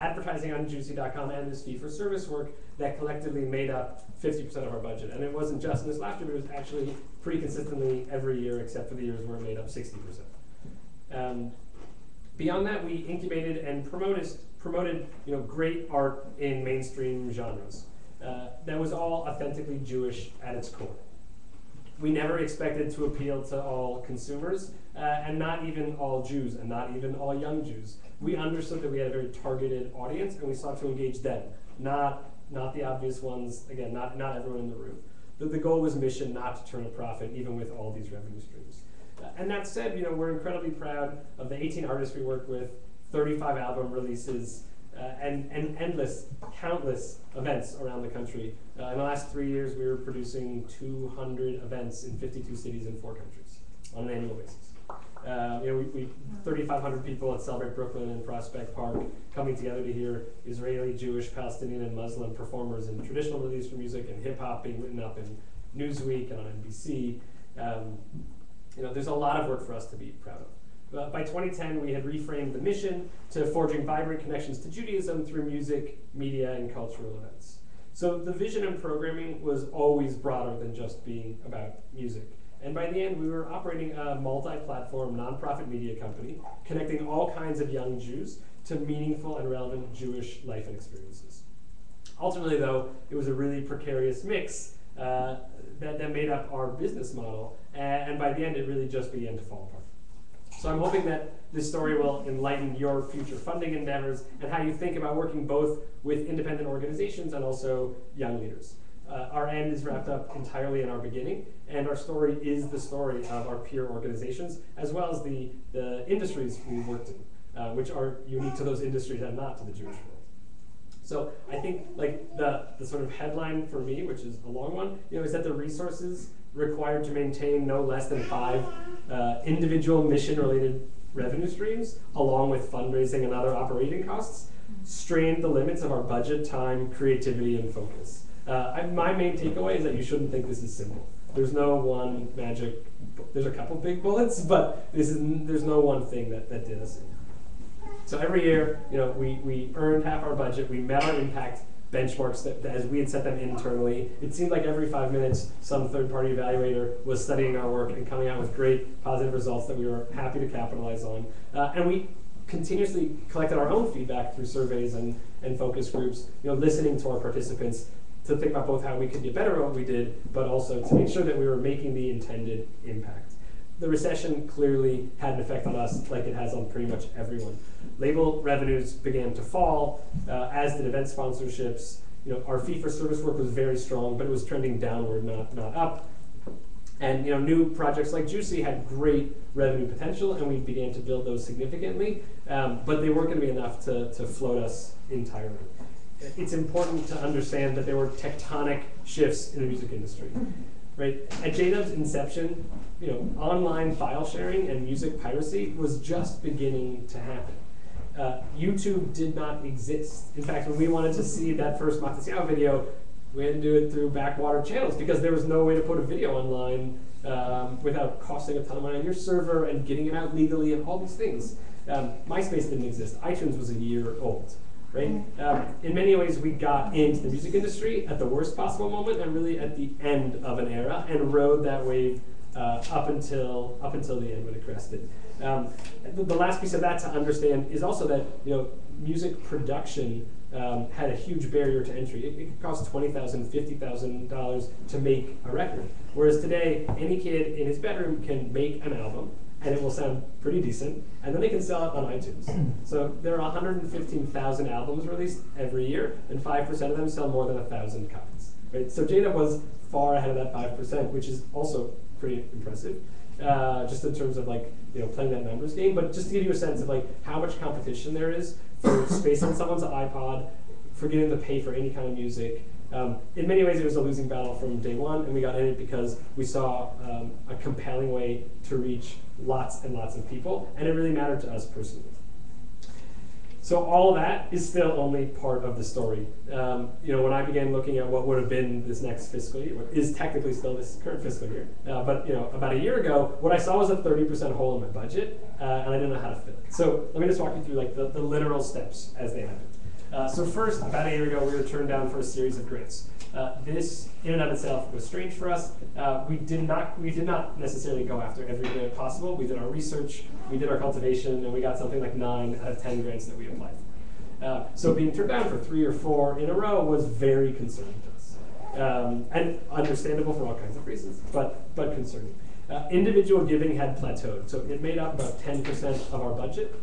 advertising on Jewcy.com and this fee for service work that collectively made up 50% of our budget. And it wasn't just in this last year, but it was actually pretty consistently every year except for the years where it made up 60%. Um, beyond that, we incubated and promoted, promoted you know, great art in mainstream genres. Uh, that was all authentically Jewish at its core. We never expected to appeal to all consumers, uh, and not even all Jews, and not even all young Jews we understood that we had a very targeted audience and we sought to engage them, not, not the obvious ones, again, not, not everyone in the room. The, the goal was mission, not to turn a profit, even with all these revenue streams. And that said, you know, we're incredibly proud of the 18 artists we worked with, 35 album releases, uh, and, and endless, countless events around the country. Uh, in the last three years, we were producing 200 events in 52 cities in four countries on an annual basis. Uh, you know, we, we 3,500 people at Celebrate Brooklyn and Prospect Park coming together to hear Israeli, Jewish, Palestinian, and Muslim performers in traditional Middle Eastern music and hip hop being written up in Newsweek and on NBC. Um, you know, there's a lot of work for us to be proud of. By 2010, we had reframed the mission to forging vibrant connections to Judaism through music, media, and cultural events. So the vision and programming was always broader than just being about music. And by the end, we were operating a multi-platform nonprofit media company, connecting all kinds of young Jews to meaningful and relevant Jewish life and experiences. Ultimately, though, it was a really precarious mix uh, that, that made up our business model, and, and by the end, it really just began to fall apart. So I'm hoping that this story will enlighten your future funding endeavors and how you think about working both with independent organizations and also young leaders. Uh, our end is wrapped up entirely in our beginning, and our story is the story of our peer organizations, as well as the, the industries we worked in, uh, which are unique to those industries and not to the Jewish world. So I think like the, the sort of headline for me, which is a long one, you know, is that the resources required to maintain no less than five uh, individual mission-related revenue streams, along with fundraising and other operating costs, strained the limits of our budget, time, creativity, and focus. Uh, I, my main takeaway is that you shouldn't think this is simple. There's no one magic. There's a couple big bullets, but this is there's no one thing that, that did us. So every year, you know, we, we earned half our budget. We met our impact benchmarks that, that, as we had set them internally. It seemed like every five minutes, some third-party evaluator was studying our work and coming out with great positive results that we were happy to capitalize on. Uh, and we continuously collected our own feedback through surveys and, and focus groups, you know, listening to our participants to think about both how we could get better at what we did, but also to make sure that we were making the intended impact. The recession clearly had an effect on us, like it has on pretty much everyone. Label revenues began to fall, uh, as did event sponsorships. You know, our fee for service work was very strong, but it was trending downward, not, not up. And you know, new projects like Jewcy had great revenue potential, and we began to build those significantly, um, but they weren't going to be enough to, to float us entirely it's important to understand that there were tectonic shifts in the music industry. Right? At JDub's inception, you know, online file sharing and music piracy was just beginning to happen. Uh, YouTube did not exist. In fact, when we wanted to see that first Matisyahu video, we had to do it through backwater channels because there was no way to put a video online um, without costing a ton of money on your server and getting it out legally and all these things. Um, MySpace didn't exist. iTunes was a year old right? Um, in many ways, we got into the music industry at the worst possible moment and really at the end of an era and rode that wave uh, up until up until the end when it crested. Um, the, the, last piece of that to understand is also that you know music production um, had a huge barrier to entry. It, it could cost twenty thousand, fifty thousand dollars to make a record, whereas today any kid in his bedroom can make an album and it will sound pretty decent, and then they can sell it on iTunes. so there are 115,000 albums released every year, and 5% of them sell more than 1,000 copies. Right? So JDub was far ahead of that 5%, which is also pretty impressive, uh, just in terms of like you know playing that numbers game. But just to give you a sense of like how much competition there is for space on someone's iPod, for getting to pay for any kind of music, um, in many ways, it was a losing battle from day one, and we got in it because we saw um, a compelling way to reach lots and lots of people, and it really mattered to us personally. So all that is still only part of the story. Um, you know, when I began looking at what would have been this next fiscal year, what is technically still this current fiscal year, uh, but you know, about a year ago, what I saw was a 30% hole in my budget, uh, and I didn't know how to fill it. So let me just walk you through like the, the literal steps as they happened. Uh, so first, about a year ago, we were turned down for a series of grants. Uh, this, in and of itself, was strange for us. Uh, we did not we did not necessarily go after every grant possible. We did our research, we did our cultivation, and we got something like nine out of ten grants that we applied for. Uh, so being turned down for three or four in a row was very concerning to us, um, and understandable for all kinds of reasons, but but concerning. Uh, individual giving had plateaued, so it made up about 10% of our budget.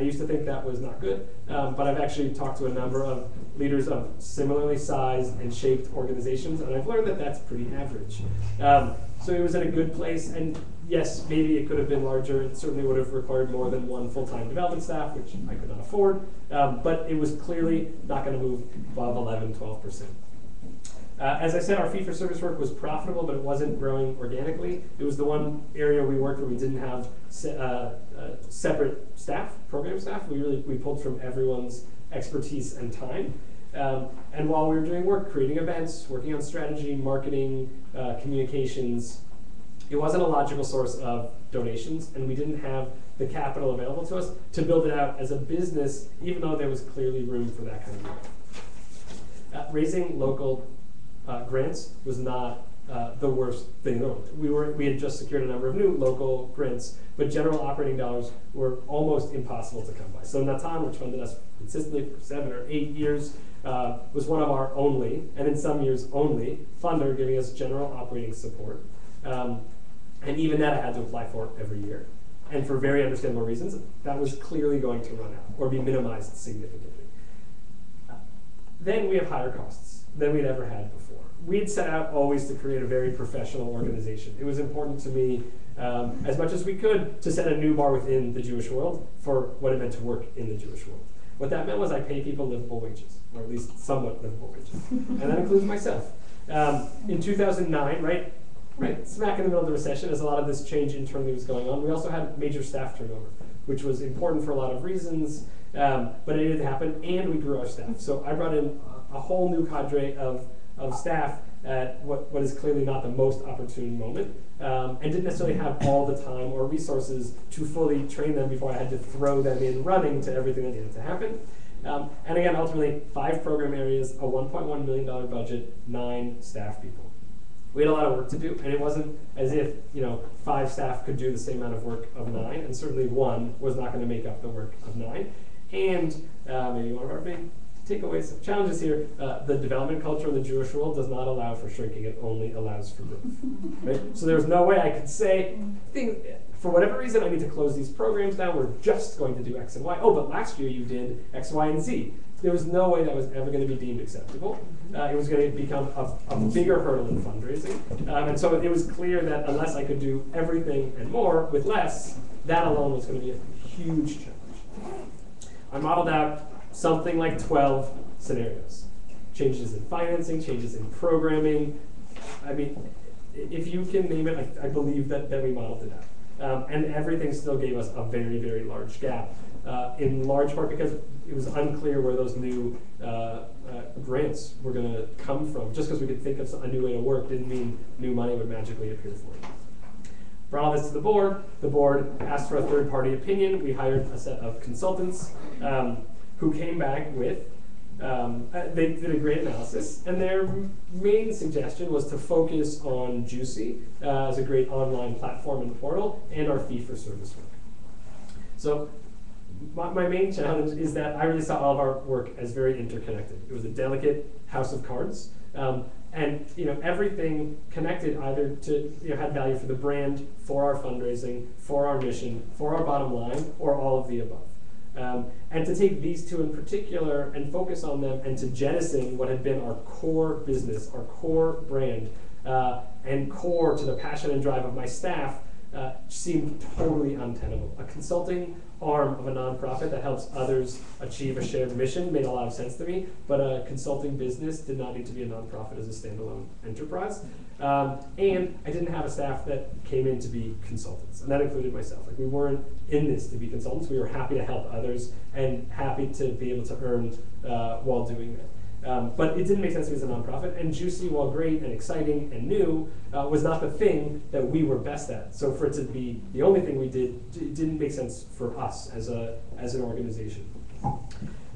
I used to think that was not good, um, but I've actually talked to a number of leaders of similarly sized and shaped organizations, and I've learned that that's pretty average. Um, so it was in a good place, and yes, maybe it could have been larger. It certainly would have required more than one full-time development staff, which I could not afford, um, but it was clearly not going to move above 11, 12 percent. Uh, as I said, our fee for service work was profitable, but it wasn't growing organically. It was the one area we worked where we didn't have se uh, uh, separate staff, program staff. We really we pulled from everyone's expertise and time. Um, and while we were doing work, creating events, working on strategy, marketing, uh, communications, it wasn't a logical source of donations, and we didn't have the capital available to us to build it out as a business, even though there was clearly room for that kind of growth. Uh, raising local uh, grants was not uh, the worst thing. We, were, we had just secured a number of new local grants, but general operating dollars were almost impossible to come by. So Natan, which funded us consistently for seven or eight years, uh, was one of our only, and in some years only, funder giving us general operating support. Um, and even that I had to apply for every year. And for very understandable reasons, that was clearly going to run out or be minimized significantly. then we have higher costs than we'd ever had before we had set out always to create a very professional organization. It was important to me, um, as much as we could, to set a new bar within the Jewish world for what it meant to work in the Jewish world. What that meant was I pay people livable wages, or at least somewhat livable wages, and that includes myself. Um, in 2009, right, right, smack in the middle of the recession, as a lot of this change internally was going on, we also had major staff turnover, which was important for a lot of reasons, um, but it did happen, and we grew our staff. So I brought in a whole new cadre of of staff at what, what is clearly not the most opportune moment, um, and didn't necessarily have all the time or resources to fully train them before I had to throw them in running to everything that needed to happen. Um, and again, ultimately, five program areas, a $1.1 million budget, nine staff people. We had a lot of work to do, and it wasn't as if you know five staff could do the same amount of work of nine, and certainly one was not going to make up the work of nine. And uh, maybe one of our big takeaways, challenges here, uh, the development culture in the Jewish world does not allow for shrinking, it only allows for growth. right? So there's no way I could say, for whatever reason, I need to close these programs down, we're just going to do X and Y. Oh, but last year you did X, Y, and Z. There was no way that was ever going to be deemed acceptable. Uh, it was going to become a, a bigger hurdle in fundraising. Um, and so it was clear that unless I could do everything and more with less, that alone was going to be a huge challenge. I modeled out something like 12 scenarios. Changes in financing, changes in programming. I mean, if you can name it, I, I believe that, that we modeled it out. Um, and everything still gave us a very, very large gap, uh, in large part because it was unclear where those new uh, uh, grants were going to come from. Just because we could think of a new way to work didn't mean new money would magically appear for it. Brought all this to the board. The board asked for a third party opinion. We hired a set of consultants. Um, who came back with, um, uh, they did a great analysis, and their main suggestion was to focus on Jewcy uh, as a great online platform and portal and our fee for service work. So my, my, main challenge is that I really saw all of our work as very interconnected. It was a delicate house of cards. Um, and you know everything connected either to you know had value for the brand, for our fundraising, for our mission, for our bottom line, or all of the above. Um, and to take these two in particular and focus on them and to jettison what had been our core business, our core brand, uh, and core to the passion and drive of my staff uh, seemed totally untenable. A consulting arm of a nonprofit that helps others achieve a shared mission made a lot of sense to me, but a consulting business did not need to be a nonprofit as a standalone enterprise. Um, and I didn't have a staff that came in to be consultants, and that included myself. Like we weren't in this to be consultants. We were happy to help others and happy to be able to earn uh, while doing that. Um, but it didn't make sense to me as a nonprofit. And Jewcy, while great and exciting and new, uh, was not the thing that we were best at. So for it to be the only thing we did, it didn't make sense for us as a as an organization.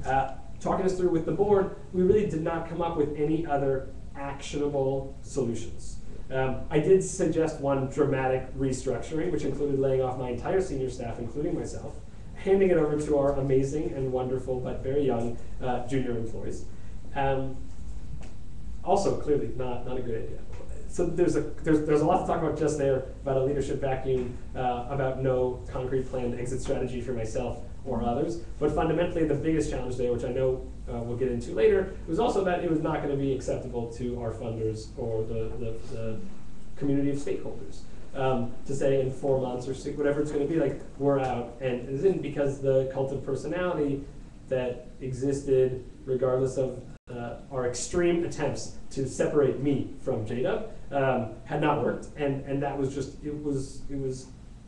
Uh, talking this through with the board, we really did not come up with any other actionable solutions. Um, I did suggest one dramatic restructuring, which included laying off my entire senior staff, including myself, handing it over to our amazing and wonderful but very young uh, junior employees. Um, also, clearly not, not a good idea. So there's a, there's, there's a lot to talk about just there, about a leadership vacuum, uh, about no concrete planned exit strategy for myself or others. But fundamentally, the biggest challenge there, which I know uh, we'll get into later, was also that it was not going to be acceptable to our funders or the, the, the community of stakeholders. Um, to say in four months or six, whatever it's going to be, like we're out, and it isn't because the cult of personality that existed, regardless of uh, our extreme attempts to separate me from JDub um, had not worked, and and that was just it was it was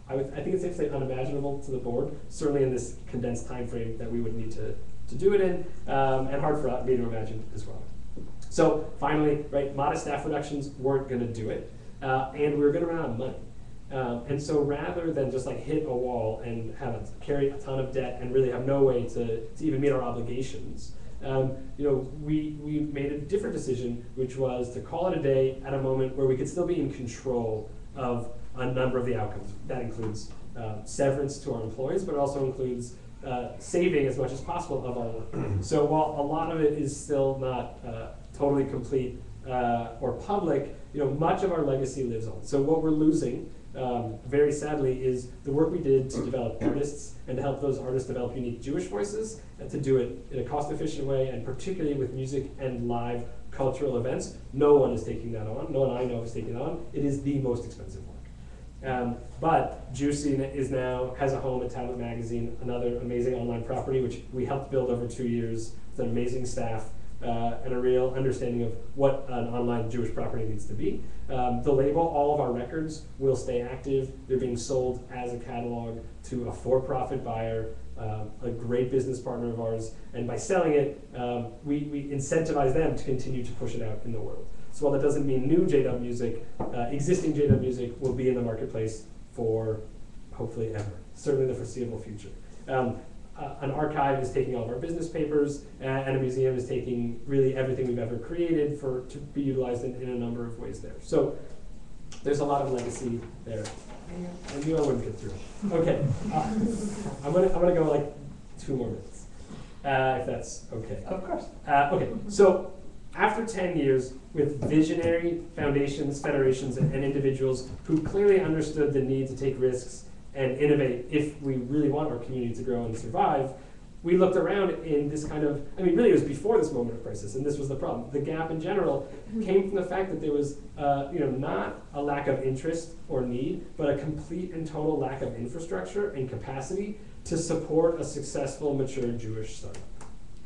I, would, I think it's safe to say unimaginable to the board, certainly in this condensed time frame that we would need to, to do it in, um, and hard for me to imagine as well. So finally, right, modest staff reductions weren't going to do it, uh, and we were going to run out of money. Um, and so rather than just like hit a wall and have a, carry a ton of debt and really have no way to, to even meet our obligations, um, you know, we, we made a different decision, which was to call it a day at a moment where we could still be in control of a number of the outcomes. That includes uh, severance to our employees, but also includes uh, saving as much as possible of our work. so while a lot of it is still not uh, totally complete uh, or public, you know, much of our legacy lives on. So what we're losing, um, very sadly, is the work we did to develop artists and to help those artists develop unique Jewish voices, and to do it in a cost-efficient way, and particularly with music and live cultural events. No one is taking that on. No one I know is taking it on. It is the most expensive work. Um, but Jewcy is now has a home at Tablet Magazine, another amazing online property which we helped build over two years with an amazing staff uh, and a real understanding of what an online Jewish property needs to be. Um, the label, all of our records will stay active. They're being sold as a catalog to a for-profit buyer, um, a great business partner of ours, and by selling it, um, we, we incentivize them to continue to push it out in the world. So while that doesn't mean new JDub music, uh, existing JDub music will be in the marketplace for hopefully ever, certainly the foreseeable future. Um, uh, an archive is taking all of our business papers, uh, and a museum is taking really everything we've ever created for to be utilized in, in a number of ways there. So there's a lot of legacy there. I knew I wouldn't get through. Okay, uh, I'm gonna I'm gonna go like two more minutes, uh, if that's okay. Of course. Uh, okay, so after 10 years with visionary foundations, federations, and, and, individuals who clearly understood the need to take risks and innovate if we really want our community to grow and survive, we looked around in this kind of, I mean, really it was before this moment of crisis, and this was the problem. The gap in general came from the fact that there was, uh, you know, not a lack of interest or need, but a complete and total lack of infrastructure and capacity to support a successful, mature Jewish startup.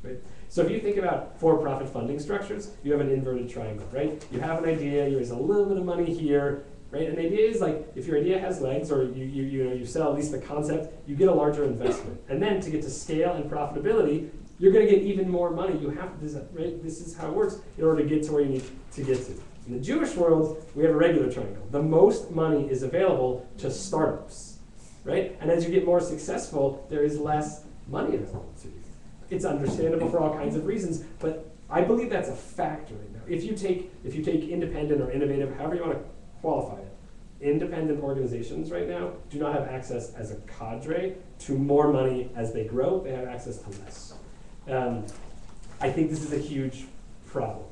Right? So if you think about for-profit funding structures, you have an inverted triangle, right? You have an idea, you raise a little bit of money here, right? And the idea is like, if your idea has legs or you, you, you, know, you sell at least the concept, you get a larger investment. And then to get to scale and profitability, you're gonna get even more money. You have to, this, right? This is how it works in order to get to where you need to get to. In the Jewish world, we have a regular triangle. The most money is available to startups, right? And as you get more successful, there is less money available to you it's understandable for all kinds of reasons, but I believe that's a factor right now. If you take if you take independent or innovative, however you want to qualify it, independent organizations right now do not have access as a cadre to more money as they grow. They have access to less. Um, I think this is a huge problem.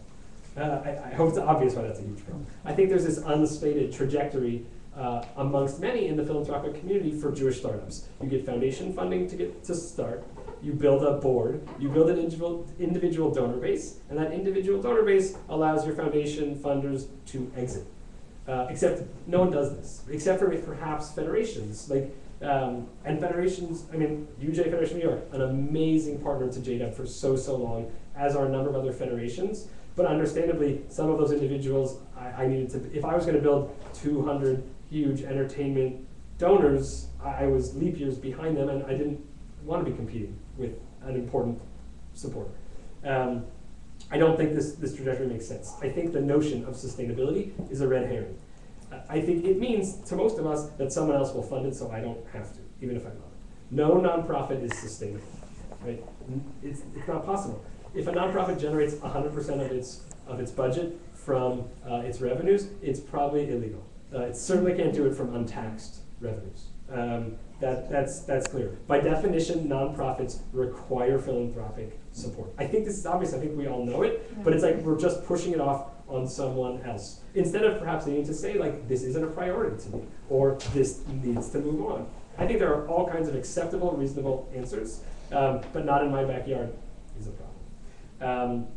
Uh, I, I, hope it's obvious why that's a huge problem. I think there's this unstated trajectory uh, amongst many in the philanthropic community for Jewish startups. You get foundation funding to get to start you build a board, you build an individual, individual donor base, and that individual donor base allows your foundation funders to exit. Uh, except no one does this, except for perhaps federations. Like, um, and federations, I mean, UJ Federation New York, an amazing partner to JDub for so, so long, as are a number of other federations. But understandably, some of those individuals, I, I needed to, if I was going to build 200 huge entertainment donors, I, I was leap years behind them, and I didn't want to be competing with an important supporter. Um, I don't think this, this trajectory makes sense. I think the notion of sustainability is a red herring. I think it means to most of us that someone else will fund it so I don't have to, even if I love it. No nonprofit is sustainable. right? It's, it's not possible. If a nonprofit generates hundred percent of its, of its budget from, uh, its revenues, it's probably illegal. Uh, it certainly can't do it from untaxed revenues. Um, that, that's, that's clear. By definition, nonprofits require philanthropic support. I think this is obvious, I think we all know it, but it's like we're just pushing it off on someone else. Instead of perhaps needing to say, like, this isn't a priority to me, or this needs to move on. I think there are all kinds of acceptable, reasonable answers, um, but not in my backyard is a problem. Um,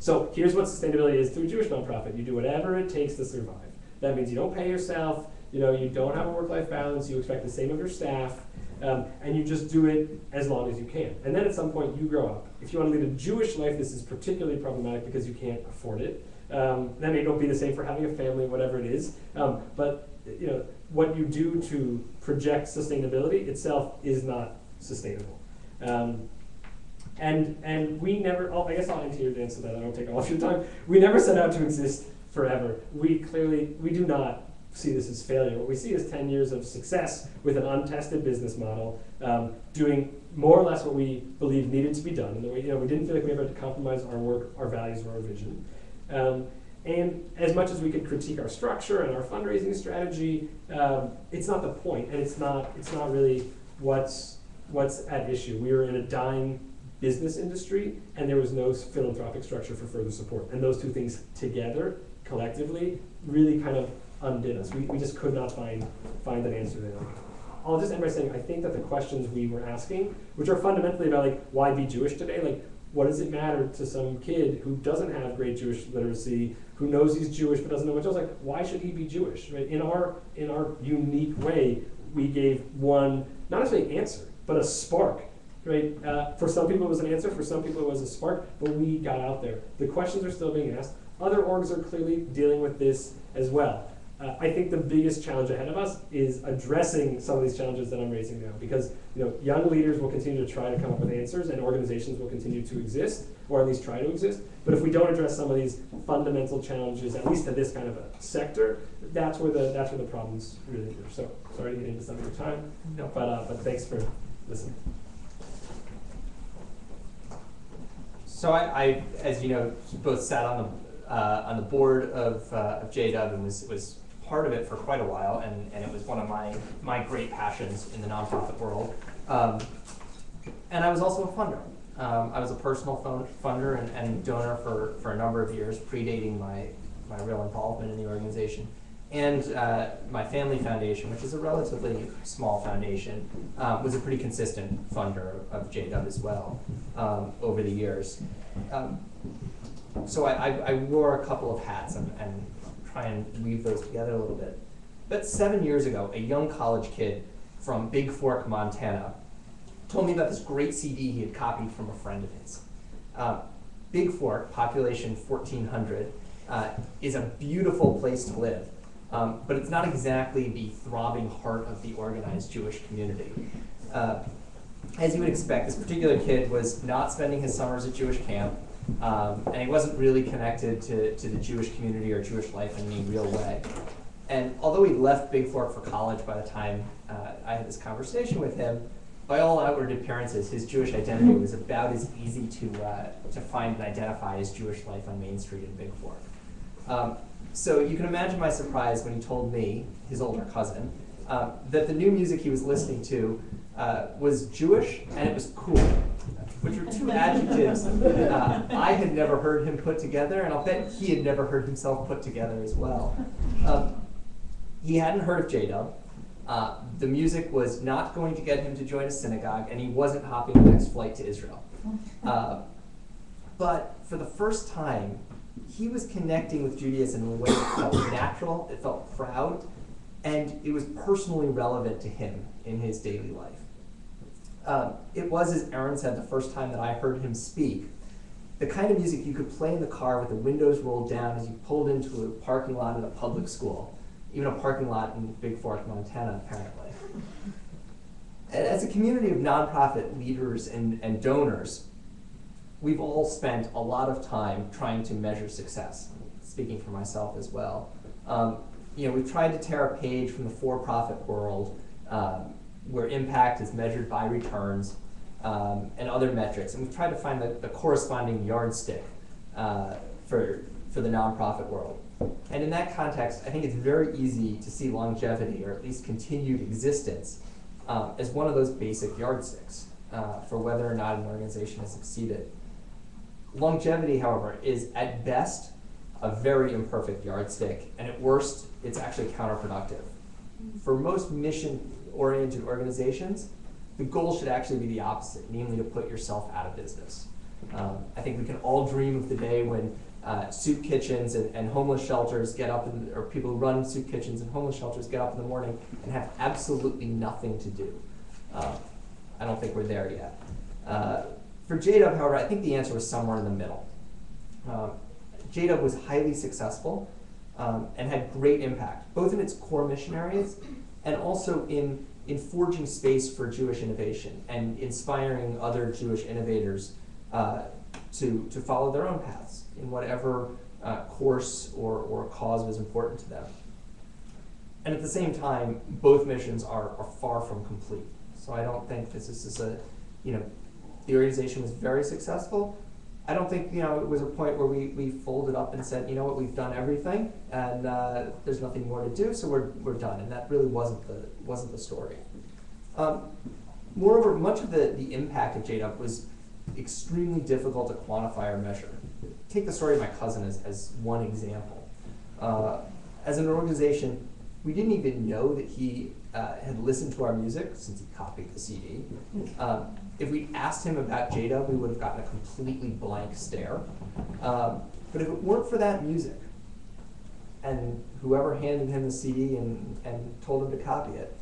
so here's what sustainability is to a Jewish nonprofit. You do whatever it takes to survive. That means you don't pay yourself, you know, you don't have a work-life balance, you expect the same of your staff, um, and you just do it as long as you can. And then at some point you grow up. If you want to lead a Jewish life, this is particularly problematic because you can't afford it. Um, that may not be the same for having a family, whatever it is. Um, but you know, what you do to project sustainability itself is not sustainable. Um, and and we never. Oh, I guess I'll end here, Dan, so that I don't take all of your time. We never set out to exist forever. We clearly we do not see this as failure. What we see is 10 years of success with an untested business model, um, doing more or less what we believe needed to be done. And we, you know, we didn't feel like we ever had to compromise our work, our values, or our vision. Um, and as much as we could critique our structure and our fundraising strategy, um, it's not the point, and it's not it's not really what's what's at issue. We were in a dying business industry, and there was no philanthropic structure for further support. And those two things together, collectively, really kind of undid us. We, we just could not find find an answer there. I'll just end by saying I think that the questions we were asking, which are fundamentally about like why be Jewish today, like what does it matter to some kid who doesn't have great Jewish literacy, who knows he's Jewish but doesn't know much else? Like why should he be Jewish? Right? In our in our unique way, we gave one not necessarily an answer, but a spark. Right? Uh, for some people it was an answer, for some people it was a spark, but we got out there. The questions are still being asked. Other orgs are clearly dealing with this as well. Uh, I think the biggest challenge ahead of us is addressing some of these challenges that I'm raising now, because you know young leaders will continue to try to come up with answers, and organizations will continue to exist, or at least try to exist. But if we don't address some of these fundamental challenges, at least to this kind of a sector, that's where the that's where the problems really are. So sorry to get into some of your time, No but uh, but thanks for listening. So I, I, as you know, both sat on the uh, on the board of, uh, of JDub and was was part of it for quite a while, and, and it was one of my my great passions in the nonprofit world. Um, and I was also a funder. Um, I was a personal fund, funder and, and donor for, for a number of years, predating my my real involvement in the organization. And uh, my family foundation, which is a relatively small foundation, um, was a pretty consistent funder of JDub as well um, over the years. Um, so I, I, I wore a couple of hats and, and try and weave those together a little bit. But seven years ago, a young college kid from Bigfork, Montana, told me about this great CD he had copied from a friend of his. Uh, Bigfork, population 1,400, uh, is a beautiful place to live, um, but it's not exactly the throbbing heart of the organized Jewish community. Uh, as you would expect, this particular kid was not spending his summers at Jewish camp, um, and he wasn't really connected to, to the Jewish community or Jewish life in any real way. And although he left Bigfork for college by the time uh, I had this conversation with him, by all outward appearances, his Jewish identity was about as easy to, uh, to find and identify as Jewish life on Main Street in Bigfork. Um, so you can imagine my surprise when he told me, his older cousin, um, that the new music he was listening to uh, was Jewish and it was cool, which were two adjectives uh, I had never heard him put together, and I'll bet he had never heard himself put together as well. Um, he hadn't heard of J-Dub. Uh, the music was not going to get him to join a synagogue, and he wasn't hopping the next flight to Israel. Uh, but for the first time, he was connecting with Judaism in a way that felt natural, it felt proud, and it was personally relevant to him in his daily life. Um, it was, as Aaron said, the first time that I heard him speak, the kind of music you could play in the car with the windows rolled down as you pulled into a parking lot at a public school, even a parking lot in Bigfork, Montana, apparently. And as a community of nonprofit leaders and, and donors, we've all spent a lot of time trying to measure success, speaking for myself as well. Um, you know, we've tried to tear a page from the for-profit world um, where impact is measured by returns. um, and other metrics, and we've tried to find the, the corresponding yardstick uh, for, for the nonprofit world. And in that context, I think it's very easy to see longevity, or at least continued existence, um, as one of those basic yardsticks uh, for whether or not an organization has succeeded. Longevity, however, is at best a very imperfect yardstick, and at worst, it's actually counterproductive. For most mission oriented organizations, the goal should actually be the opposite, namely to put yourself out of business. Um, I think we can all dream of the day when uh, soup kitchens and, and homeless shelters get up, in, or people who run soup kitchens and homeless shelters get up in the morning and have absolutely nothing to do. Um, I don't think we're there yet. Uh, for JDub, however, I think the answer was somewhere in the middle. Um, JDub was highly successful um, and had great impact, both in its core mission areas and also in, in forging space for Jewish innovation and inspiring other Jewish innovators uh, to, to follow their own paths in whatever uh, course or, or cause was important to them. And at the same time, both missions are, are far from complete. So I don't think this is a, you know, the organization was very successful. I don't think, you know, it was a point where we, we folded up and said, you know what, we've done everything and uh, there's nothing more to do, so we're, we're done. And that really wasn't the, wasn't the story. Um, moreover, much of the, the impact of JDub was extremely difficult to quantify or measure. Take the story of my cousin as, as one example. Uh, as an organization, we didn't even know that he uh, had listened to our music since he copied the CD. Um, if we asked him about JDub, we would have gotten a completely blank stare. Um, but if it weren't for that music, and whoever handed him the CD and, and told him to copy it,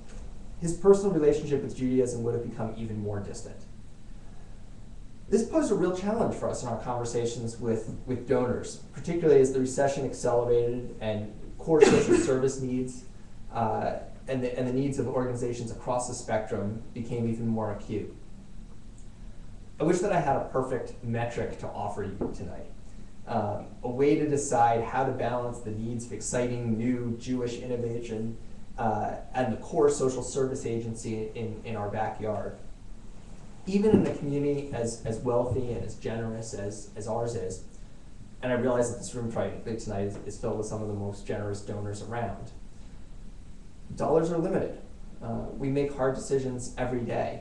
his personal relationship with Judaism would have become even more distant. This posed a real challenge for us in our conversations with, with donors, particularly as the recession accelerated and core social service needs uh, and, the, and the needs of organizations across the spectrum became even more acute. I wish that I had a perfect metric to offer you tonight. Um, a way to decide how to balance the needs of exciting new Jewish innovation uh, and the core social service agency in, in our backyard. Even in a community as, as wealthy and as generous as, as ours is, and I realize that this room probably tonight is, is filled with some of the most generous donors around, dollars are limited. Uh, we make hard decisions every day.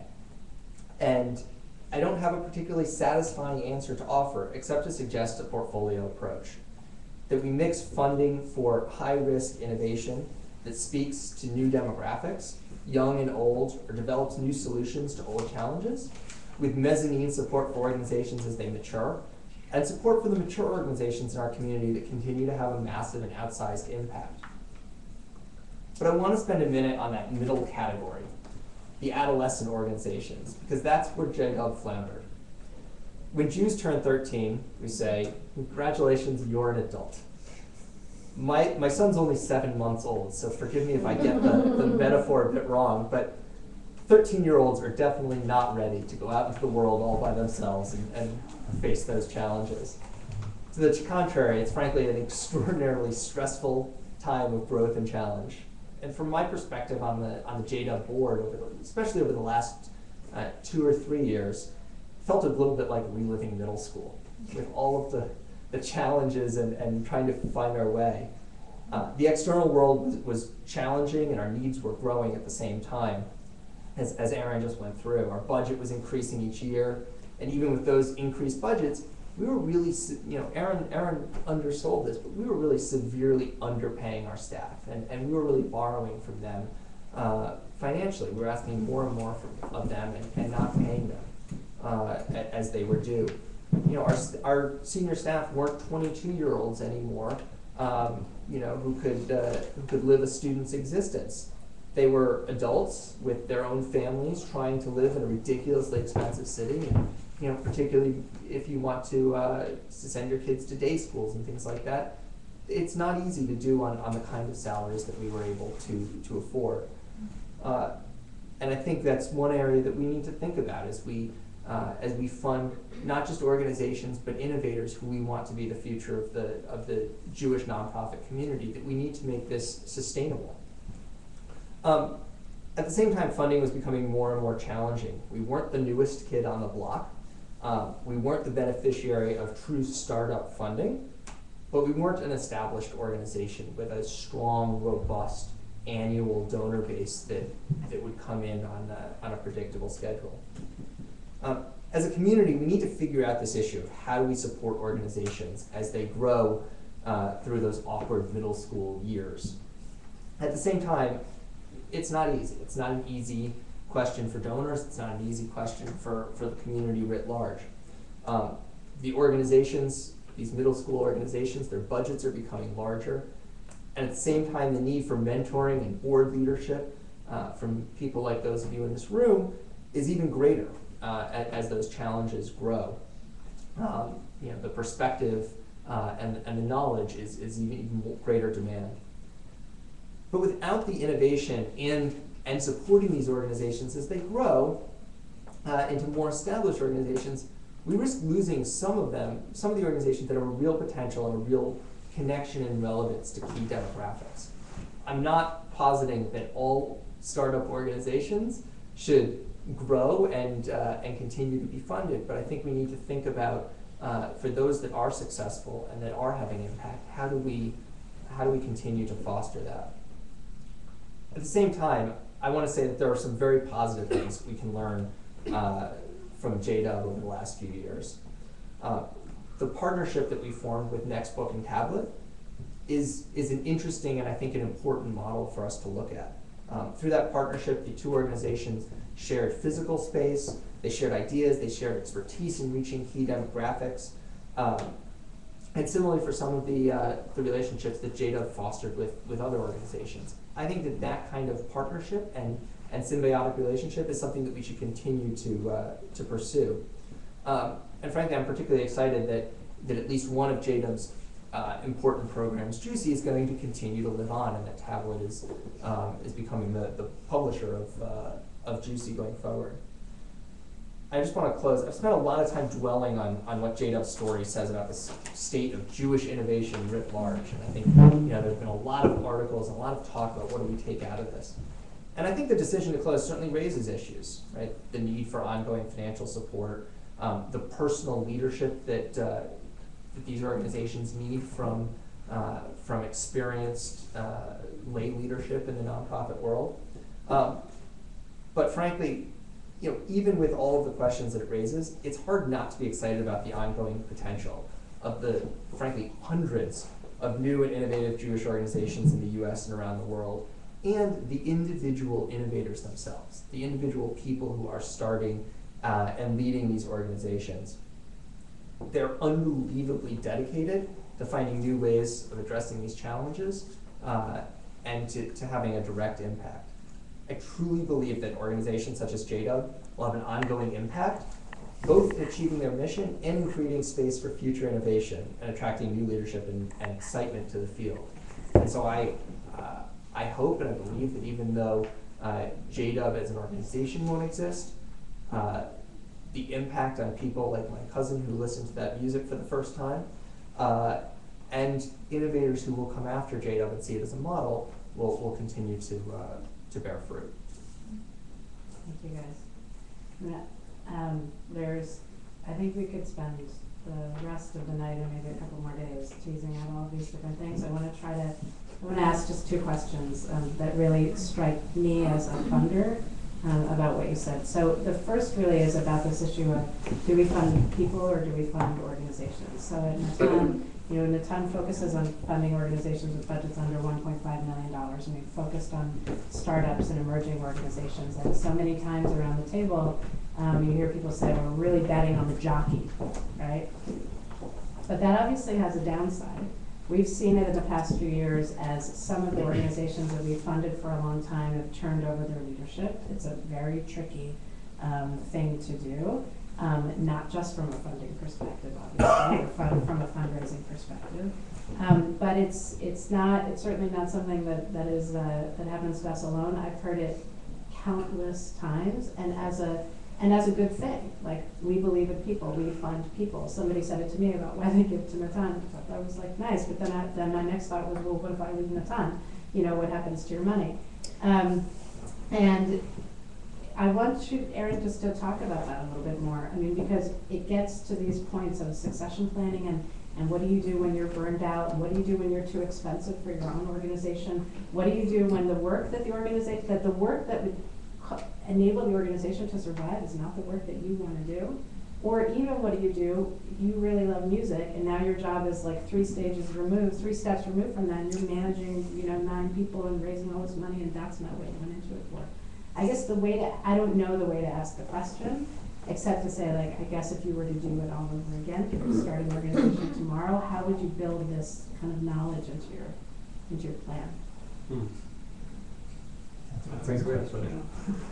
And I don't have a particularly satisfying answer to offer except to suggest a portfolio approach. That we mix funding for high risk innovation that speaks to new demographics, young and old, or develops new solutions to old challenges, with mezzanine support for organizations as they mature, and support for the mature organizations in our community that continue to have a massive and outsized impact. But I want to spend a minute on that middle category, the adolescent organizations, because that's where JDub floundered. When Jews turn 13, we say, Congratulations, you're an adult. My, my son's only seven months old, so forgive me if I get the, the metaphor a bit wrong, but 13 year olds are definitely not ready to go out into the world all by themselves and, and face those challenges. To the contrary, it's frankly an extraordinarily stressful time of growth and challenge. And from my perspective on the, on the JDUB board, over the, especially over the last uh, two or three years, felt a little bit like reliving middle school with all of the, the challenges and, and trying to find our way. Uh, the external world was, was challenging and our needs were growing at the same time as, as Aaron just went through. Our budget was increasing each year, and even with those increased budgets, we were really, you know, Aaron, Aaron undersold this, but we were really severely underpaying our staff, and, and we were really borrowing from them uh, financially. We were asking more and more from, of them and, and not paying them uh, as they were due. You know, our, our senior staff weren't 22 year olds anymore, um, you know, who could, uh, who could live a student's existence. They were adults with their own families trying to live in a ridiculously expensive city, and you know, particularly if you want to, uh, to send your kids to day schools and things like that. It's not easy to do on, on the kind of salaries that we were able to, to afford. Uh, and I think that's one area that we need to think about as we, uh, as we fund not just organizations but innovators who we want to be the future of the, of the Jewish nonprofit community, that we need to make this sustainable. Um, At the same time, funding was becoming more and more challenging. We weren't the newest kid on the block. Um, we weren't the beneficiary of true startup funding, but we weren't an established organization with a strong, robust annual donor base that, that would come in on a, on a predictable schedule. Um, as a community, we need to figure out this issue of how do we support organizations as they grow uh, through those awkward middle school years. At the same time, it's not easy. It's not an easy question for donors. It's not an easy question for, for the community writ large. Um, the organizations, these middle school organizations, their budgets are becoming larger. And at the same time, the need for mentoring and board leadership uh, from people like those of you in this room is even greater uh, as, as, those challenges grow. Um, you know, the perspective uh, and, and the knowledge is, is even, even greater demand. But without the innovation in and supporting these organizations as they grow uh, into more established organizations, we risk losing some of them, some of the organizations that have a real potential and a real connection and relevance to key demographics. I'm not positing that all startup organizations should grow and, uh, and continue to be funded, but I think we need to think about, uh, for those that are successful and that are having impact, how do we, how do we continue to foster that? At the same time, I want to say that there are some very positive things we can learn uh, from JDub over the last few years. Uh, the partnership that we formed with Nextbook and Tablet is, is an interesting and I think an important model for us to look at. Um, through that partnership, the two organizations shared physical space, they shared ideas, they shared expertise in reaching key demographics. Um, and similarly for some of the, uh, the relationships that JDub fostered with, with other organizations. I think that that kind of partnership and, and symbiotic relationship is something that we should continue to, uh, to pursue. Um, and frankly, I'm particularly excited that, that at least one of JDub's uh, important programs, Jewcy, is going to continue to live on, and that Tablet is, um, is becoming the, the publisher of, uh, of Jewcy going forward. I just want to close. I've spent a lot of time dwelling on, on what JDub's story says about the state of Jewish innovation writ large. And I think you know, there have been a lot of articles, and a lot of talk about what do we take out of this. And I think the decision to close certainly raises issues, right? The need for ongoing financial support, um, the personal leadership that, uh, that these organizations need from, uh, from experienced uh, lay leadership in the nonprofit world. Um, but frankly, you know, even with all of the questions that it raises, it's hard not to be excited about the ongoing potential of the, frankly, hundreds of new and innovative Jewish organizations in the US and around the world, and the individual innovators themselves, the individual people who are starting uh, and leading these organizations. They're unbelievably dedicated to finding new ways of addressing these challenges uh, and to, to having a direct impact. I truly believe that organizations such as JDub will have an ongoing impact, both in achieving their mission and in creating space for future innovation and attracting new leadership and, and excitement to the field. And so I, uh, I hope and I believe that even though uh, JDub as an organization won't exist, uh, the impact on people like my cousin who listened to that music for the first time, uh, and innovators who will come after JDub and see it as a model will, will continue to, uh, to bear fruit. Thank you guys. Um, there's, I think we could spend the rest of the night and maybe a couple more days teasing out all of these different things. I want to try to, I want to ask just two questions um, that really strike me as a funder um, about what you said. So the first really is about this issue of do we fund people or do we fund organizations? So at Natan, you know, Natan focuses on funding organizations with budgets under $1.5 million, and we've focused on startups and emerging organizations. And so many times around the table, um, you hear people say, we're really betting on the jockey, right? But that obviously has a downside. We've seen it in the past few years as some of the organizations that we've funded for a long time have turned over their leadership. It's a very tricky um, thing to do um, not just from a funding perspective, obviously, or fund, from a fundraising perspective. Um, but it's it's not it's certainly not something that that is uh, that happens to us alone. I've heard it countless times, and as a and as a good thing. Like we believe in people, we fund people. Somebody said it to me about why they give to Natan. I was like, nice, but then I, then my next thought was, well, what if I leave Natan? You know, what happens to your money? Um, And I want you, Aaron, just to talk about that a little bit more. I mean, because it gets to these points of succession planning and, and what do you do when you're burned out? What do you do when you're too expensive for your own organization? What do you do when the work that the organization, that the work that would enable the organization to survive is not the work that you wanna do? Or even what do you do, you really love music and now your job is like three stages removed, three steps removed from that and you're managing, you know, nine people and raising all this money and that's not what you went into it for. I guess the way to, I don't know the way to ask the question, except to say like, I guess if you were to do it all over again, if you started an organization tomorrow, how would you build this kind of knowledge into your, into your plan? Hmm. That's a great question.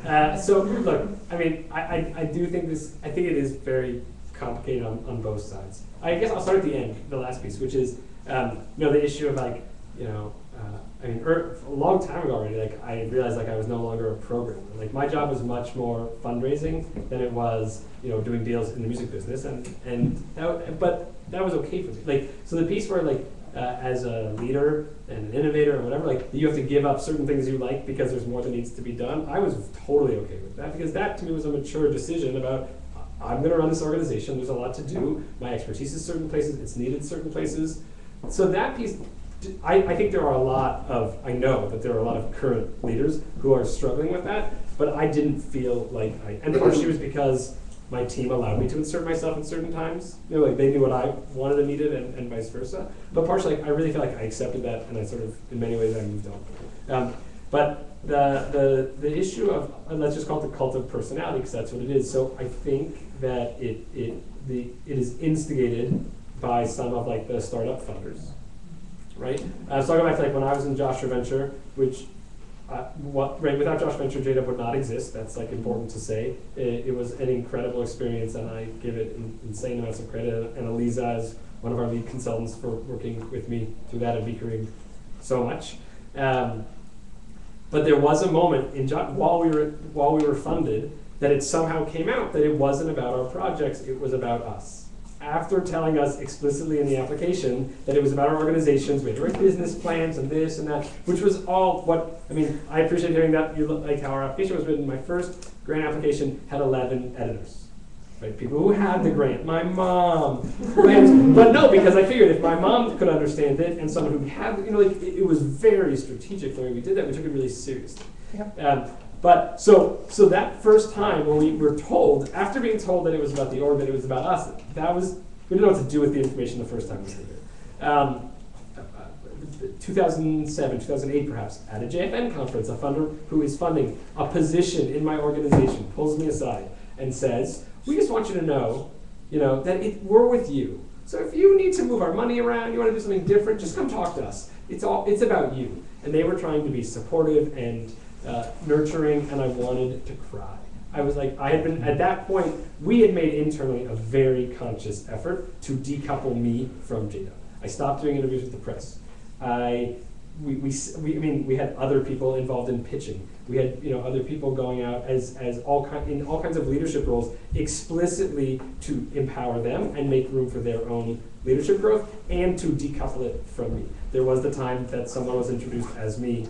Uh, so look, I mean, I, I, I do think this. I think it is very complicated on, on both sides. I guess I'll start at the end, the last piece, which is um, you know the issue of like you know. Uh, I mean, er, a long time ago already, like I realized like I was no longer a programmer. Like my job was much more fundraising than it was, you know, doing deals in the music business, and and that, but that was okay for me. Like so, the piece where like uh, as a leader and an innovator or whatever, like you have to give up certain things you like because there's more that needs to be done. I was totally okay with that because that to me was a mature decision about I'm going to run this organization. There's a lot to do. My expertise is certain places. It's needed certain places. So that piece, I, I think there are a lot of I know that there are a lot of current leaders who are struggling with that. But I didn't feel like I, and partially was because my team allowed me to insert myself at certain times. You know, like they knew what I wanted and needed, and, and vice versa. But partially, like, I really feel like I accepted that, and I sort of, in many ways, I moved on. Um, but the the the issue of and let's just call it the cult of personality, because that's what it is. So I think that it it the it is instigated by some of like the startup funders, right? So I go back to like when I was in Joshua Venture, which uh, what, right, without Josh Venture, JDub would not exist. That's like important to say. It, it was an incredible experience, and I give it in, insane amounts of credit. And Eliza is one of our lead consultants for working with me through that and Beakering so much. Um, but there was a moment in jo- while we were while we were funded that it somehow came out that it wasn't about our projects; it was about us. After telling us explicitly in the application that it was about our organizations, we had to write business plans and this and that, which was all what I mean. I appreciate hearing that you look like how our application was written. My first grant application had 11 editors, right? People who had the grant. My mom, but no, because I figured if my mom could understand it and someone who had, you know, like it, it was very strategic the way we did that. We took it really seriously. Um, but so so that first time when we were told, after being told that it was about the orbit, it was about us, that was we didn't know what to do with the information the first time we did it. Um, 2007, 2008 perhaps, at a JFN conference, a funder who is funding a position in my organization pulls me aside and says, we just want you to know, you know, that it, we're with you. So if you need to move our money around, you want to do something different, just come talk to us. It's all, it's about you. And they were trying to be supportive and uh, nurturing, and I wanted to cry. I was like, I had been, at that point, we had made internally a very conscious effort to decouple me from JDub. I stopped doing interviews with the press. I, we, we, we, I mean, we had other people involved in pitching. We had, you know, other people going out as, as all kind, in all kinds of leadership roles explicitly to empower them and make room for their own leadership growth and to decouple it from me. There was the time that someone was introduced as me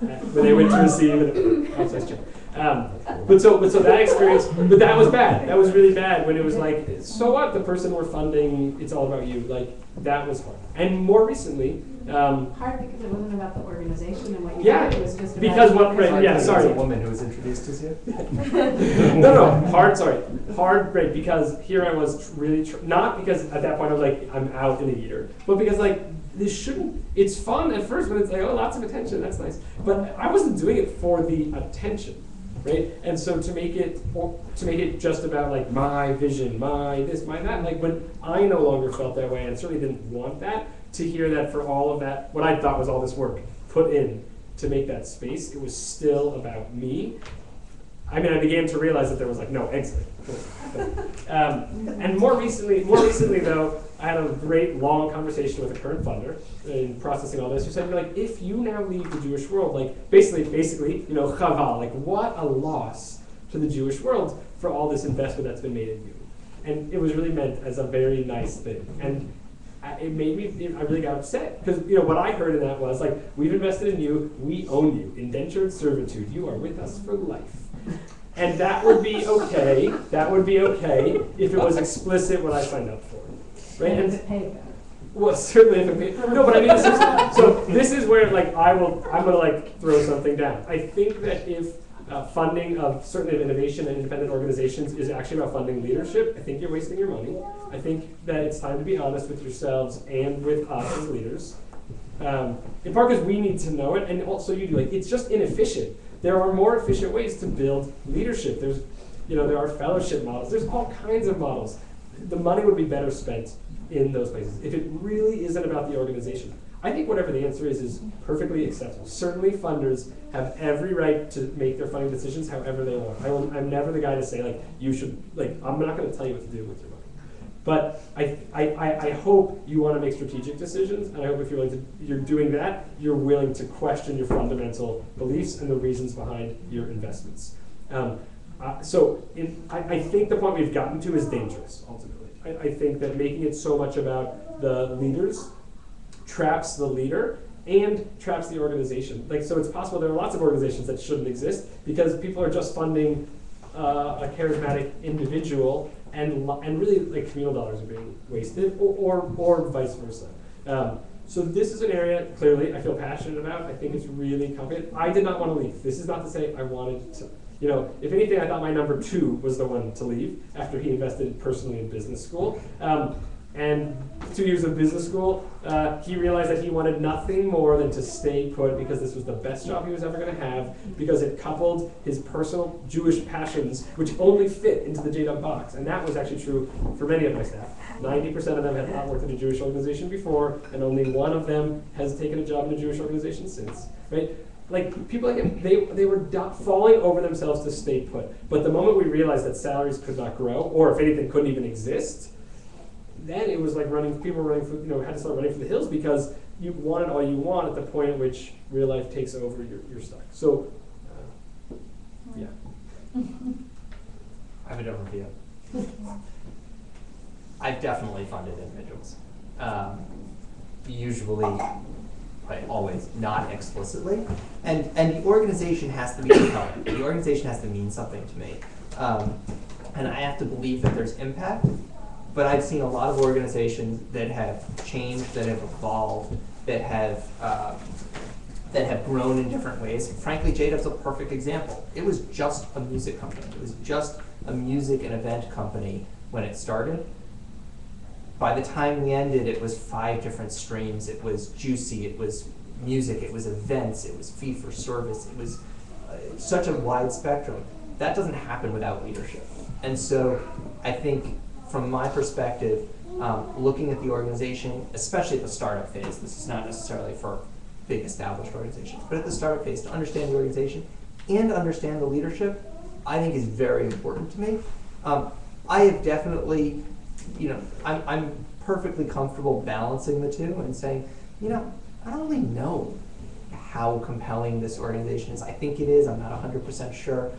when they went to receive an oh, sorry, um, but so but so that experience but that was bad that was really bad when it was like so what the person we're funding it's all about you like that was hard and more recently um, Hard because it wasn't about the organization and what you Yeah, did, it was just about. because you what- as right, yeah, sorry. was a woman who was introduced as you. no, no, hard. Sorry, hard. Right, because here I was tr- really tr- not because at that point I was like I'm out in a year, but because like this shouldn't. It's fun at first when it's like oh lots of attention, that's nice. But I wasn't doing it for the attention, right? And so to make it to make it just about like my vision, my this, my that. Like when I no longer felt that way and certainly didn't want that. To hear that for all of that, what I thought was all this work put in to make that space, it was still about me I mean, I began to realize that there was like no exit. um, and more recently, more recently though, I had a great long conversation with a current funder in processing all this. Who said, like, if you now leave the Jewish world, like, basically, basically, you know, chaval, like, what a loss to the Jewish world for all this investment that's been made in you. And it was really meant as a very nice thing. And it made me, it, I really got upset because you know what I heard in that was like, we've invested in you, we own you, indentured servitude, you are with us for life. And that would be okay. That would be okay if it was explicit what I signed up for, right? And pay better. well, certainly if it, no, but I mean, this is, so this is where like I will, I'm gonna like throw something down. I think that if uh, funding of certainly of innovation and independent organizations is actually about funding leadership, I think you're wasting your money. I think that it's time to be honest with yourselves and with us as leaders. Um, in part because we need to know it, and also you do. Like, it's just inefficient. There are more efficient ways to build leadership. There's, you know, there are fellowship models. There's all kinds of models. The money would be better spent in those places if it really isn't about the organization. I think whatever the answer is is perfectly acceptable. Certainly, funders have every right to make their funding decisions however they want. I will, I'm never the guy to say like you should like. I'm not going to tell you what to do with your money. But I, I, I, hope you want to make strategic decisions, and I hope if you're willing to, you're doing that, you're willing to question your fundamental beliefs and the reasons behind your investments. Um, uh, so I, I think the point we've gotten to is dangerous, ultimately. I, I think that making it so much about the leaders traps the leader and traps the organization. Like, so it's possible there are lots of organizations that shouldn't exist because people are just funding uh, a charismatic individual and, and really like communal dollars are being wasted or, or, or vice versa. Um, so this is an area clearly I feel passionate about. I think it's really complicated. I did not want to leave. This is not to say I wanted to. You know, if anything, I thought my number two was the one to leave after he invested personally in business school. Um, and two years of business school, uh, he realized that he wanted nothing more than to stay put because this was the best job he was ever going to have because it coupled his personal Jewish passions, which only fit into the JDub box. And that was actually true for many of my staff. 90% of them had not worked in a Jewish organization before, and only one of them has taken a job in a Jewish organization since. Right? Like people like they, they were falling over themselves to stay put. But the moment we realized that salaries could not grow, or if anything, couldn't even exist, then it was like running. People were running for you know had to start running for the hills because you wanted all you want at the point at which real life takes over. You're, you're stuck. So, uh, yeah. I have a different view. I've definitely funded individuals. Um, usually, like always, not explicitly. And, and the organization has to be compelling. The organization has to mean something to me. Um, and I have to believe that there's impact. But I've seen a lot of organizations that have changed, that have evolved, that have um, that have grown in different ways. Frankly, JDub's a perfect example. It was just a music company. It was just a music and event company when it started. By the time we ended, it was five different streams. It was Jewcy. It was music. It was events. It was fee for service. It was uh, such a wide spectrum. That doesn't happen without leadership. And so, I think, from my perspective, um, looking at the organization, especially at the startup phase, this is not necessarily for big established organizations, but at the startup phase, to understand the organization and understand the leadership, I think is very important to me. Um, I have definitely, you know, I'm, I'm perfectly comfortable balancing the two and saying, you know, I don't really know how compelling this organization is. I think it is, I'm not 100% sure,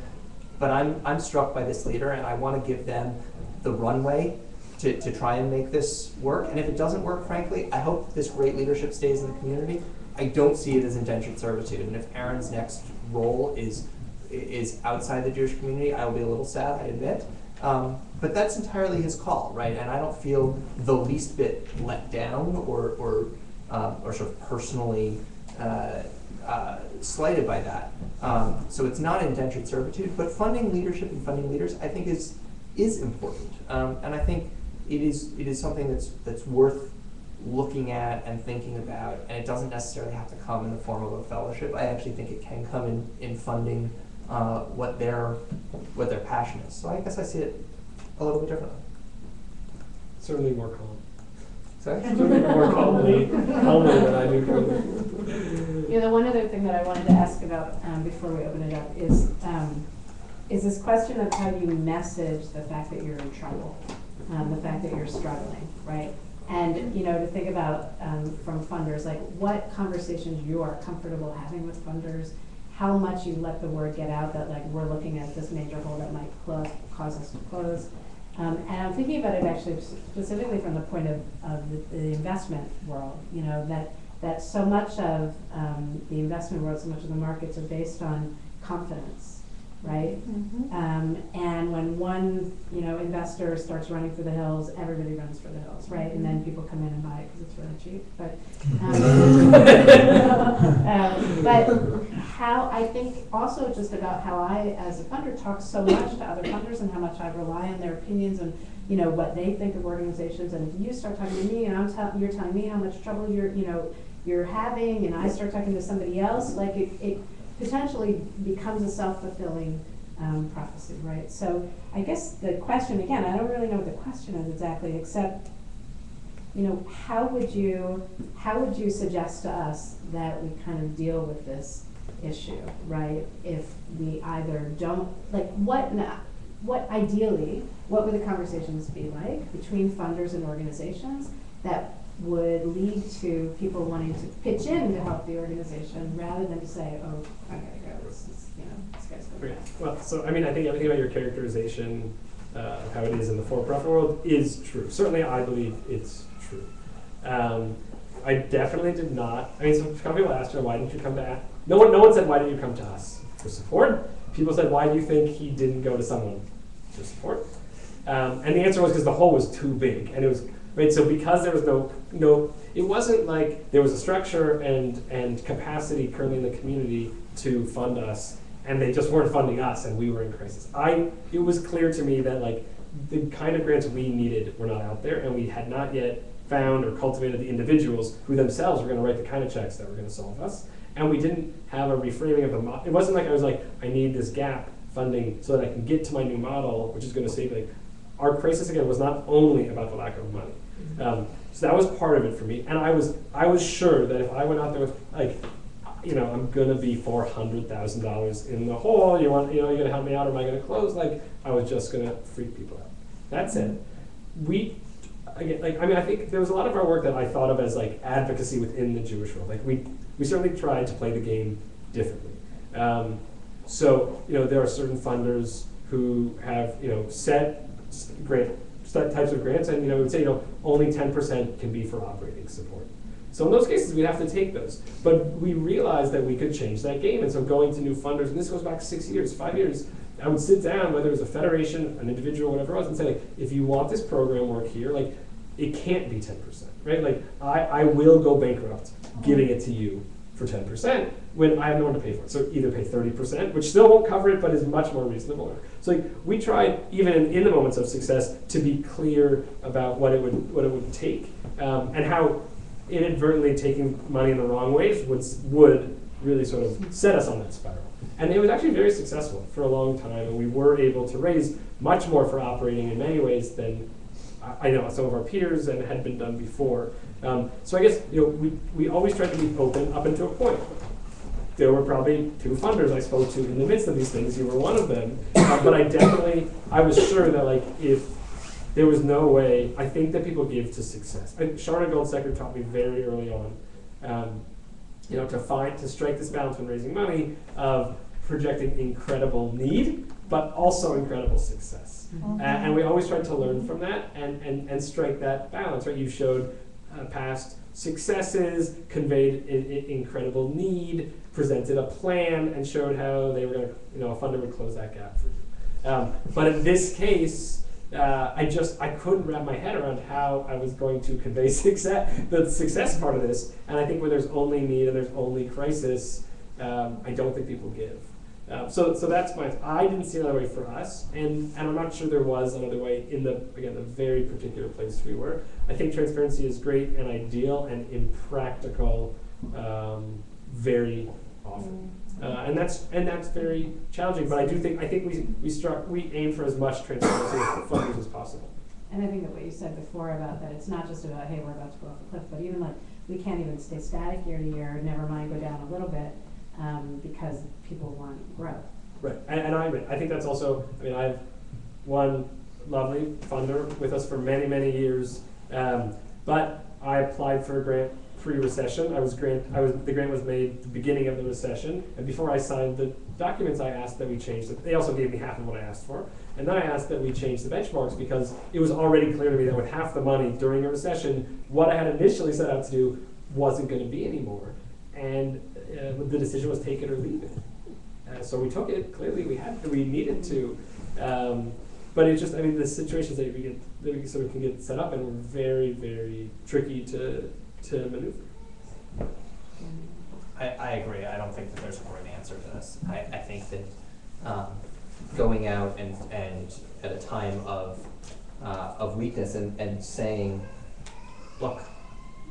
but I'm, I'm struck by this leader and I want to give them the runway to, to try and make this work. And if it doesn't work, frankly, I hope this great leadership stays in the community. I don't see it as indentured servitude. And if Aaron's next role is is outside the Jewish community, I will be a little sad, I admit. Um, but that's entirely his call, right? And I don't feel the least bit let down or or um, or sort of personally uh, uh, slighted by that. Um, so it's not indentured servitude, but funding leadership and funding leaders, I think, is is important. Um, and I think it is it is something that's that's worth looking at and thinking about, and it doesn't necessarily have to come in the form of a fellowship. I actually think it can come in, in funding uh, what their what their passion is. So I guess I see it a little bit differently. Certainly more calm. Sorry? Certainly more calmly, calmly than I do currently. You know, the one other thing that I wanted to ask about um, before we open it up is, um, is this question of how you message the fact that you're in trouble, um, the fact that you're struggling, right? And, you know, to think about um, from funders, like what conversations you are comfortable having with funders, how much you let the word get out that like we're looking at this major hole that might close, cause us to close, Um, and I'm thinking about it actually specifically from the point of, of the, the investment world, you know, that, that so much of, um, the investment world, so much of the markets are based on confidence, right? Um, and when one, you know, investor starts running for the hills, everybody runs for the hills, right? And then people come in and buy it because it's really cheap, but, um, um, but how, I think also just about how I, as a funder, talk so much to other funders and how much I rely on their opinions and, you know, what they think of organizations, and if you start talking to me and I'm tell, you're telling me how much trouble you're, you know, you're having, and I start talking to somebody else, like, it, it potentially becomes a self-fulfilling, um, prophecy, right? So, I guess the question, again, I don't really know what the question is exactly, except, you know, how would you, how would you suggest to us that we kind of deal with this issue, right? If we either don't, like, what, na- what ideally, what would the conversations be like between funders and organizations that would lead to people wanting to pitch in to help the organization rather than to say, oh, I gotta go, this is, you know, this guy's going. Well, so I mean, I think everything about your characterization uh, of how it is in the for-profit world is true. Certainly, I believe it's true. Um, I definitely did not. I mean, some people asked her, "Why didn't you come to?" A-" No one, no one said, "Why didn't you come to us for support?" People said, "Why do you think he didn't go to someone for support?" Um, and the answer was because the hole was too big, and it was right. So because there was no no, it wasn't like there was a structure and and capacity currently in the community to fund us, and they just weren't funding us, and we were in crisis. I it was clear to me that like the kind of grants we needed were not out there, and we had not yet found or cultivated the individuals who themselves were going to write the kind of checks that were going to solve us. And we didn't have a reframing of the model. It wasn't like I was like, I need this gap funding so that I can get to my new model, which is going to save like our crisis again was not only about the lack of money. Um, so that was part of it for me, and I was I was sure that if I went out there with like, you know, I'm gonna be four hundred thousand dollars in the hole. You want, you know, you're gonna help me out, or am I gonna close? Like, I was just gonna freak people out. That's it. We, again, like I mean, I think there was a lot of our work that I thought of as like advocacy within the Jewish world. Like we we certainly tried to play the game differently. Um, so you know, there are certain funders who have you know set set types of grants, and you know, we would say you know only ten percent can be for operating support. So in those cases, we'd have to take those. But we realized that we could change that game, and so going to new funders, and this goes back six years, five years. I would sit down, whether it was a federation, an individual, whatever it was, and say, like, if you want this program work here, like, it can't be ten percent, right? Like, I, I will go bankrupt giving it to you for ten percent when I have no one to pay for it. So either pay thirty percent, which still won't cover it, but is much more reasonable. So like, we tried, even in, in the moments of success, to be clear about what it would what it would take, um, and how inadvertently taking money in the wrong ways would would really sort of set us on that spiral. And it was actually very successful for a long time, and we were able to raise much more for operating in many ways than I know some of our peers and had been done before. Um, so I guess you know we, we always try to be open up until a point. There were probably two funders I spoke to in the midst of these things. You were one of them, uh, but I definitely I was sure that like if there was no way, I think that people give to success. And Shawna Goldseker taught me very early on, um, you know, to find to strike this balance when raising money of projecting incredible need, but also incredible success. Mhm. A- and we always try to learn from that and, and, and strike that balance, right? You showed uh, past successes, conveyed I- I- incredible need, presented a plan, and showed how they were going to, you know, a funder would close that gap for you. Um, but in this case, uh, I just I couldn't wrap my head around how I was going to convey success, the success part of this. And I think when there's only need and there's only crisis, um, I don't think people give. Um, so, so that's my. I didn't see another way for us, and, and I'm not sure there was another way in the again the very particular place we were. I think transparency is great and ideal, and impractical, um, very often, uh, and that's and that's very challenging. But I do think I think we we struck we aim for as much transparency funders as possible. And I think that what you said before about that it's not just about, hey, we're about to go off a cliff, but even like, we can't even stay static year to year, never mind go down a little bit, um, because people want growth. Right, and, and I I think that's also, I mean, I have one lovely funder with us for many, many years, um, but I applied for a grant pre-recession. I was grant, I was, the grant was made the beginning of the recession, and before I signed the documents, I asked that we change it. They also gave me half of what I asked for. And then I asked that we change the benchmarks because it was already clear to me that with half the money during a recession, what I had initially set out to do wasn't gonna be anymore. And, uh, the decision was take it or leave it. Uh, so we took it, clearly we had, we needed to. Um, but it's just, I mean, the situations that we get, that we sort of can get set up and were very, very tricky to, to maneuver. I, I agree. I don't think that there's a right answer to this. I, I think that um, going out and, and at a time of, uh, of weakness and, and saying, look,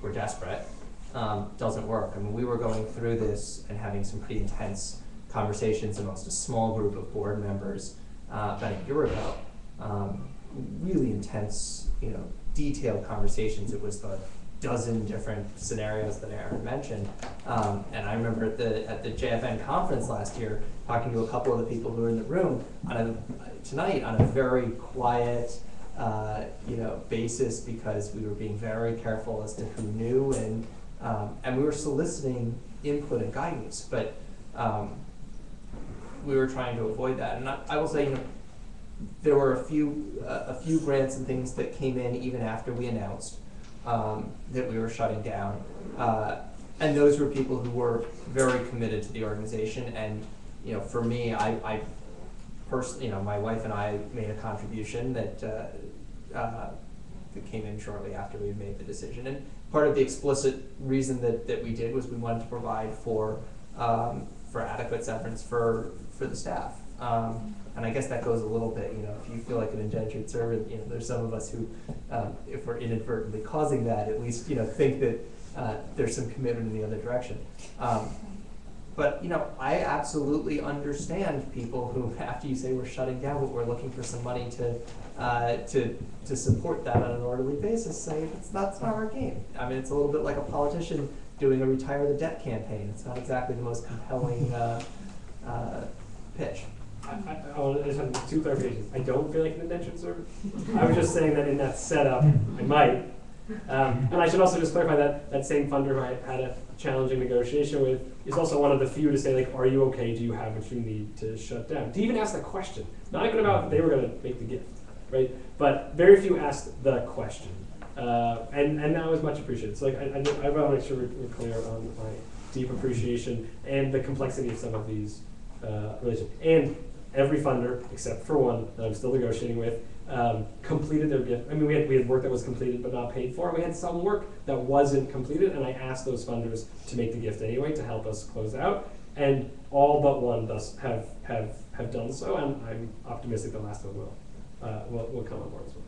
we're desperate, um, doesn't work. I mean, we were going through this and having some pretty intense conversations amongst a small group of board members uh, about a year ago. Um, really intense, you know, detailed conversations. It was the dozen different scenarios that Aaron mentioned. Um, and I remember at the at the JFN conference last year talking to a couple of the people who were in the room on a, tonight on a very quiet, uh, you know, basis because we were being very careful as to who knew and um, and we were soliciting input and guidance, but um, we were trying to avoid that. And I, I will say, you know, there were a few uh, a few grants and things that came in even after we announced um, that we were shutting down, uh, and those were people who were very committed to the organization. And you know, for me, I, I personally, you know, my wife and I made a contribution that uh, uh, that came in shortly after we made the decision. And part of the explicit reason that, that we did was we wanted to provide for um, for adequate severance for for the staff. Um, and I guess that goes a little bit, you know, if you feel like an indentured servant, you know, there's some of us who, um, if we're inadvertently causing that, at least, you know, think that uh, there's some commitment in the other direction. Um, but, you know, I absolutely understand people who, after you say we're shutting down, but we're looking for some money to, uh, to, to support that on an orderly basis, say, that's, that's not our game. I mean, it's a little bit like a politician doing a retire the debt campaign. It's not exactly the most compelling uh, uh, pitch. I, I, I want to just have two clarifications. I don't feel like an indentured servant. I was just saying that in that setup, I might. Um, and I should also just clarify that that same funder who I had a challenging negotiation with is also one of the few to say like, "Are you okay? Do you have what you need to shut down?" To even ask the question, not even about if they were going to make the gift, right? But very few asked the question, uh, and and that was much appreciated. So like, I, I, I want to make sure we're, we're clear on my deep appreciation and the complexity of some of these uh, relations. And every funder, except for one that I'm still negotiating with, um, completed their gift. I mean, we had, we had work that was completed but not paid for. We had some work that wasn't completed, and I asked those funders to make the gift anyway to help us close out. And all but one thus have, have, have done so, and I'm optimistic the last one will, uh, will, will come on board as well.